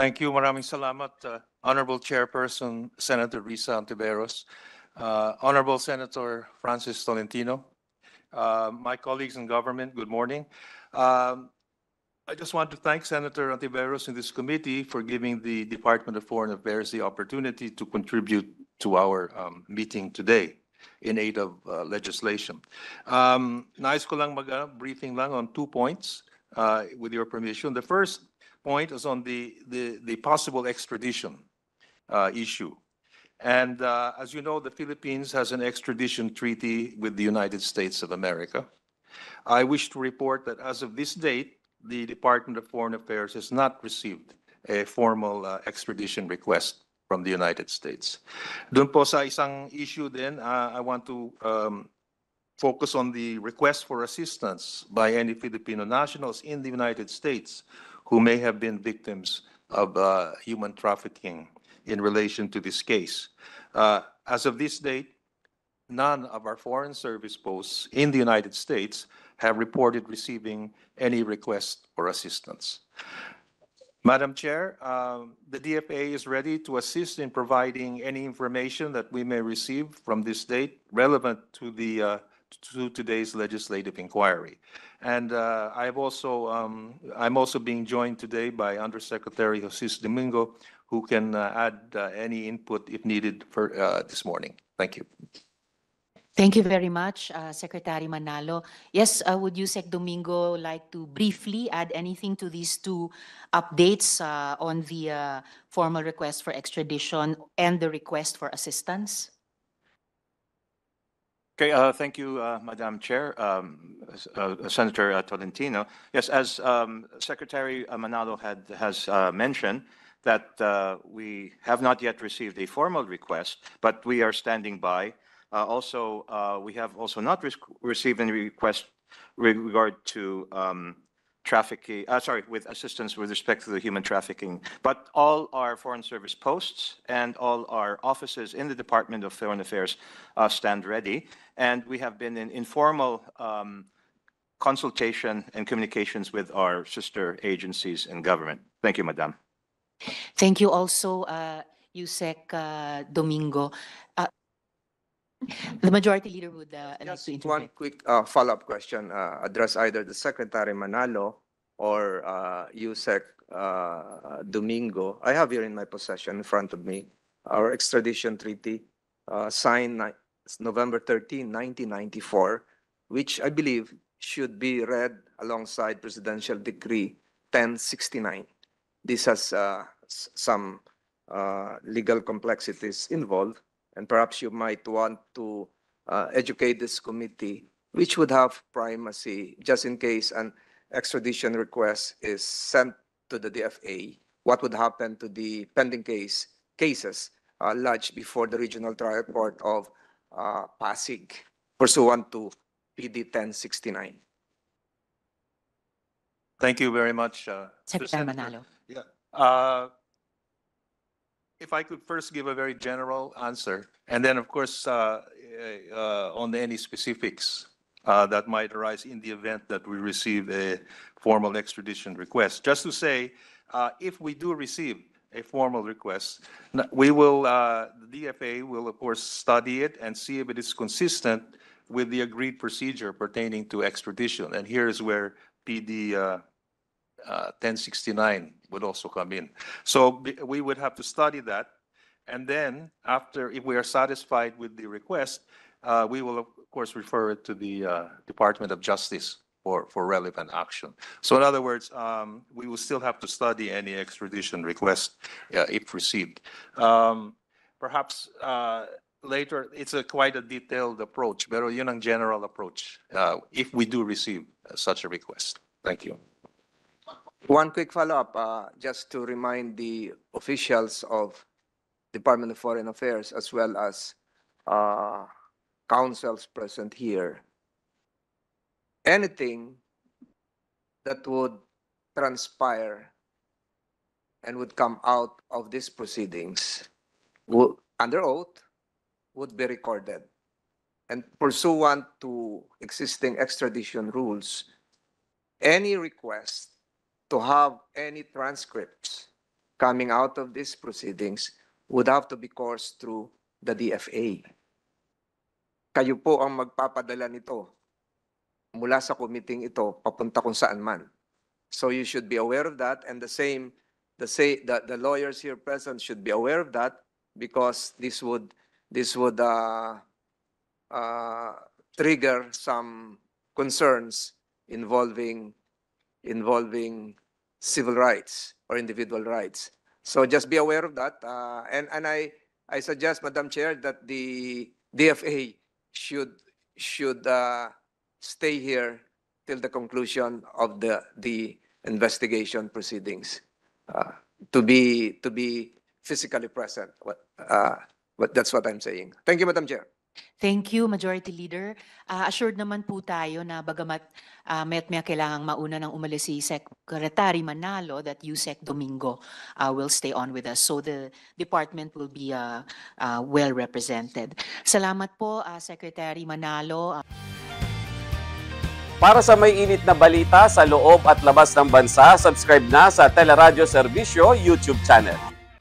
Thank you. Maraming salamat, uh, Honorable Chairperson Senator Risa Hontiveros, uh, Honorable Senator Francis Tolentino, uh, my colleagues in government, good morning. Um, I just want to thank Senator Hontiveros and this committee for giving the Department of Foreign Affairs the opportunity to contribute to our um, meeting today in aid of uh, legislation. Um, nais ko lang mag-briefing lang on two points uh, with your permission. The first point is on the, the, the possible extradition uh, issue. And uh, as you know, the Philippines has an extradition treaty with the United States of America. I wish to report that as of this date, the Department of Foreign Affairs has not received a formal uh, extradition request from the United States. Doon po sa isang issue din, uh, I want to um, focus on the request for assistance by any Filipino nationals in the United States who may have been victims of uh, human trafficking in relation to this case. Uh, as of this date, none of our foreign service posts in the United States have reported receiving any request for assistance. Madam Chair, um, the DFA is ready to assist in providing any information that we may receive from this date relevant to the uh, to today's legislative inquiry. And uh, I've also um, I'm also being joined today by Undersecretary Jesus Domingo, who can uh, add uh, any input if needed for uh, this morning. Thank you. Thank you very much, uh, Secretary Manalo. Yes, uh, would you, Sec Domingo, like to briefly add anything to these two updates on the formal request for extradition and the request for assistance? Okay, uh, thank you, uh, Madam Chair, um, uh, Senator uh, Tolentino. Yes, as um, Secretary Manalo had has uh, mentioned, that uh, we have not yet received a formal request, but we are standing by also, we have also not rec- received any request with regard to um, trafficking, uh, sorry, with assistance with respect to the human trafficking. But all our foreign service posts and all our offices in the Department of Foreign Affairs uh, stand ready. And we have been in informal um, consultation and communications with our sister agencies and government. Thank you, Madam. Thank you also, uh, Yusek uh, Domingo. The Majority Leader would uh, like Just to one quick uh, follow-up question, uh, address either the Secretary Manalo or uh, Yusek uh, Domingo. I have here in my possession in front of me our extradition treaty uh, signed ni- November 13, 1994, which I believe should be read alongside Presidential Decree 1069. This has uh, s- some uh, legal complexities involved and perhaps you might want to uh, educate this committee, which would have primacy just in case an extradition request is sent to the DFA. What would happen to the pending case cases uh, lodged before the Regional Trial Court of uh, Pasig pursuant to PD 1069? Thank you very much, uh, Secretary Senator. Manalo. Uh, If I could first give a very general answer, and then, of course, uh, uh, on any specifics uh, that might arise in the event that we receive a formal extradition request. Just to say, uh, if we do receive a formal request, we will, uh, the DFA will, of course, study it and see if it is consistent with the agreed procedure pertaining to extradition. And here is where PD uh, uh, 1069 would also come in. So we would have to study that. And then after, if we are satisfied with the request, uh, we will of course refer it to the uh, Department of Justice for, for relevant action. So in other words, um, we will still have to study any extradition request uh, if received. Um, Perhaps uh, later, it's a quite a detailed approach, pero yun ang general approach uh, if we do receive uh, such a request. Thank you. One quick follow-up, uh, just to remind the officials of Department of Foreign Affairs as well as uh, councils present here. Anything that would transpire and would come out of these proceedings under oath, would be recorded. And pursuant to existing extradition rules, any request to have any transcripts coming out of these proceedings would have to be coursed through the DFA. Kayo po ang magpapadala nito mula sa committee ito papunta kung saan man. So you should be aware of that and the same the say the, the lawyers here present should be aware of that because this would this would uh, uh, trigger some concerns involving involving civil rights or individual rights. So just be aware of that. Uh, and and I I suggest, Madam Chair, that the DFA should should uh, stay here till the conclusion of the the investigation proceedings uh, to be to be physically present. What uh, but that's what I'm saying. Thank you, Madam Chair. Thank you, Majority Leader. Ah, assured naman po tayo na bagamat uh, met may kailangang mauna ng umalis si Secretary Manalo that Yusek Domingo uh, will stay on with us. So the department will be uh, uh, well represented. Salamat po, uh, Secretary Manalo. Para sa may init na balita sa loob at labas ng bansa, subscribe na sa Teleradyo Servisyo YouTube channel.